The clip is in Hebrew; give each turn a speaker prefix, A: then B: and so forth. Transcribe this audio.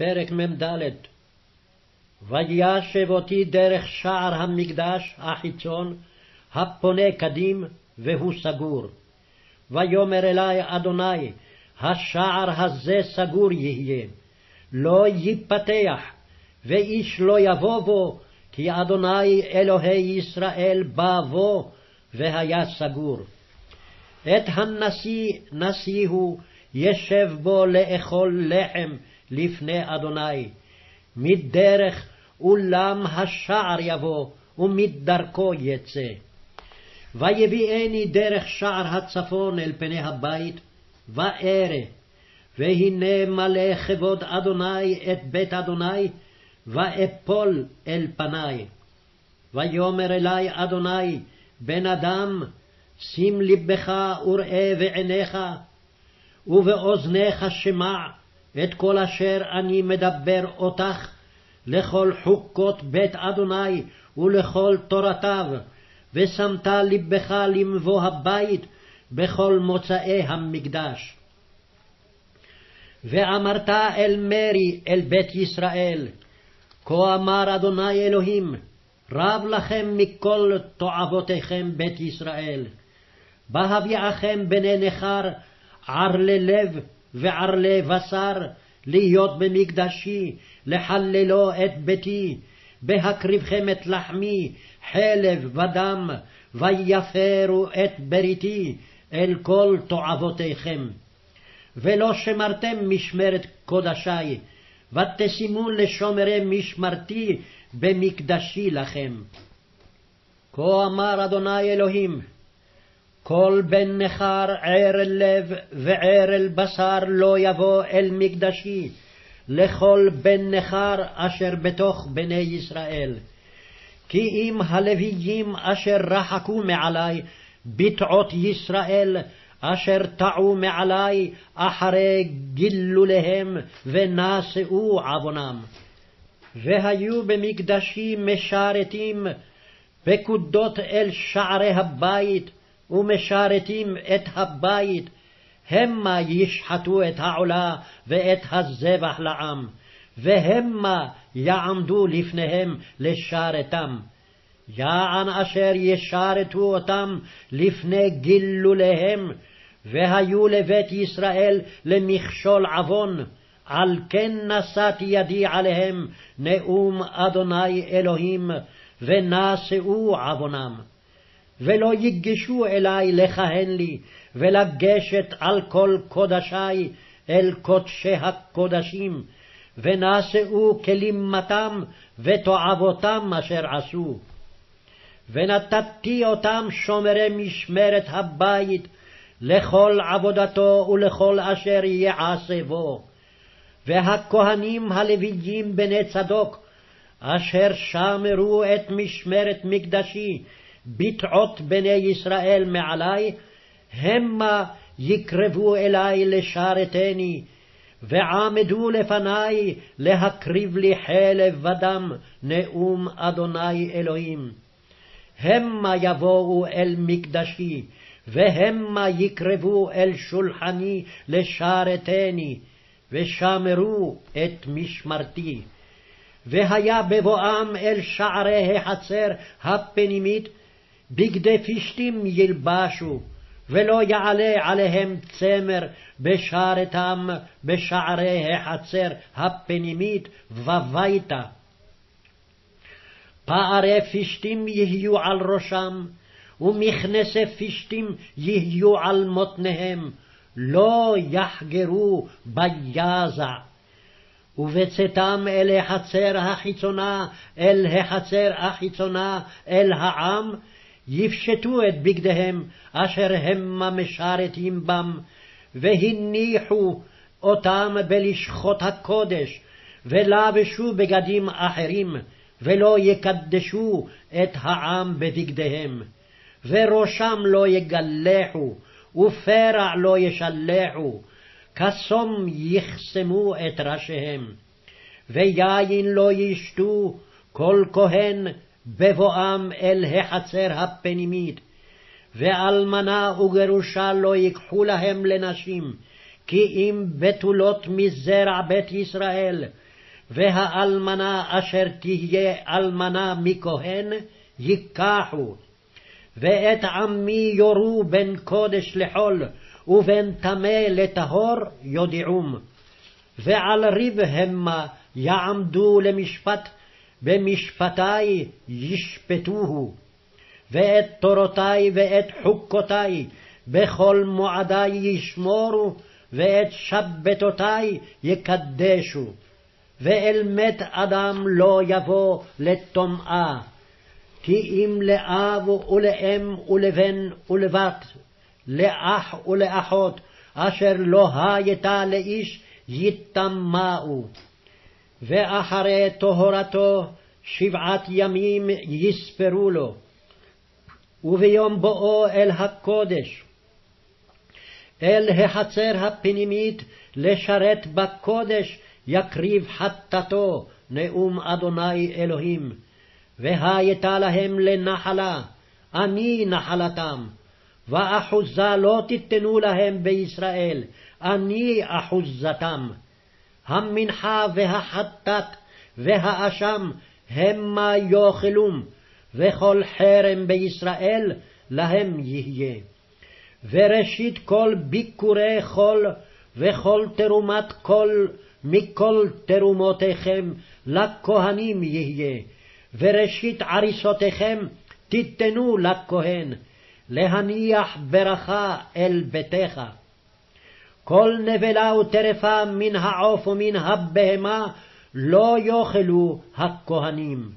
A: פרק מ"ד וישב אותי דרך שער המקדש החיצון, הפונה קדים, והוא סגור. ויאמר אלי אדוני, השער הזה סגור יהיה, לא ייפתח, ואיש לא יבוא בו, כי אדוני אלוהי ישראל בא בו, והיה סגור. את הנשיא נשיאו, ישב בו לאכול לחם לפני אדוני. מדרך אולם השער יבוא, ומדרכו יצא. ויביאני דרך שער הצפון אל פני הבית, וארא, והנה מלא כבוד אדוני את בית אדוני, ואפול אל פני. ויאמר אלי אדוני, בן אדם, שים לבך וראה בעיניך, ובאוזניך שמע את כל אשר אני מדבר אותך לכל חוקות בית אדוני ולכל תורתיו, ושמת לבך למבוא הבית בכל מוצאי המקדש. ואמרת אל מרי אל בית ישראל, כה אמר אדוני אלוהים, רב לכם מכל תועבותיכם בית ישראל. בהביאכם בני נכר, ערלי לב וערלי בשר, להיות במקדשי, לחללו את ביתי, בהקריבכם את לחמי, חלב ודם, ויפרו את בריתי אל כל תועבותיכם. ולא שמרתם משמרת קודשי, ותשימו לשומרי משמרתי במקדשי לכם. כה אמר אדוני אלוהים, כל בן נכר ערל לב וערל בשר לא יבוא אל מקדשי, לכל בן נכר אשר בתוך בני ישראל. כי אם הלוויים אשר רחקו מעלי, בתעות ישראל, אשר טעו מעלי אחרי גילוליהם ונשאו עוונם. והיו במקדשי משרתים פקודות אל שערי הבית, ומשרתים את הבית, המה ישחטו את העולה ואת הזבח לעם, והמה יעמדו לפניהם לשרתם. יען אשר ישרתו אותם לפני גילוליהם, והיו לבית ישראל למכשול עוון, על כן נשאתי ידי עליהם, נאום אדוני אלוהים, ונשאו עוונם. ולא ייגשו אלי לכהן לי, ולגשת על כל קודשי אל קודשי הקודשים, ונשאו כלימתם ותועבותם אשר עשו. ונתתי אותם שומרי משמרת הבית, לכל עבודתו ולכל אשר יעשה בו. והכהנים הלוויים בני צדוק, אשר שמרו את משמרת מקדשי, בתעות בני ישראל מעלי, המה יקרבו אלי לשרתני, ועמדו לפני להקריב לי חלב ודם, נאום אדוני אלוהים. המה יבואו אל מקדשי, והמה יקרבו אל שולחני לשרתני, ושמרו את משמרתי. והיה בבואם אל שערי החצר הפנימית, בגדי פשתים ילבשו, ולא יעלה עליהם צמר בשערתם בשערי החצר הפנימית וביתה. פערי פשתים יהיו על ראשם, ומכנסי פשתים יהיו על מותניהם, לא יחגרו ביזע. ובצאתם אל החצר החיצונה, אל החצר החיצונה, אל העם, יפשטו את בגדיהם אשר המה משרתים בם, והניחו אותם בלשכות הקודש, ולבשו בגדים אחרים, ולא יקדשו את העם בבגדיהם. וראשם לא יגלחו, ופרע לא ישלחו, כשום יכסמו את ראשיהם. ויין לא ישתו כל כהן בבואם אל החצר הפנימית, ואלמנה וגרושה לא ייקחו להם לנשים, כי אם בתולות מזרע בית ישראל, והאלמנה אשר תהיה אלמנה מכהן, ייקחו. ואת עמי יורו בין קודש לחול, ובין טמא לטהור יודיעום. ועל ריב המה יעמדו למשפט, במשפטי ישפטוהו. ואת תורותי ואת חוקותי בכל מועדי ישמורו, ואת שבתותי יקדשו. ואל מת אדם לא יבוא לטומאה. כי אם לאב ולאם ולבן ולבת, לאח ולאחות, אשר לא הייתה לאיש, יטמאו. ואחרי טהרתו שבעת ימים יספרו לו. וביום בואו אל הקודש, אל החצר הפנימית לשרת בקודש, יקריב חטאתו, נאום אדוני אלוהים. והייתה להם לנחלה, אני נחלתם. ואחוזה לא תיתנו להם בישראל, אני אחוזתם. המנחה והחטאת והאשם המה יאכלום, וכל חרם בישראל להם יהיה. וראשית כל ביקורי חול, וכל תרומת כל מכל תרומותיכם לכהנים יהיה, וראשית עריסותיכם תיתנו לכהן, להניח ברכה אל ביתך. כל נבלה וטרפה מן העוף ומן הבהמה לא יאכלו הכהנים.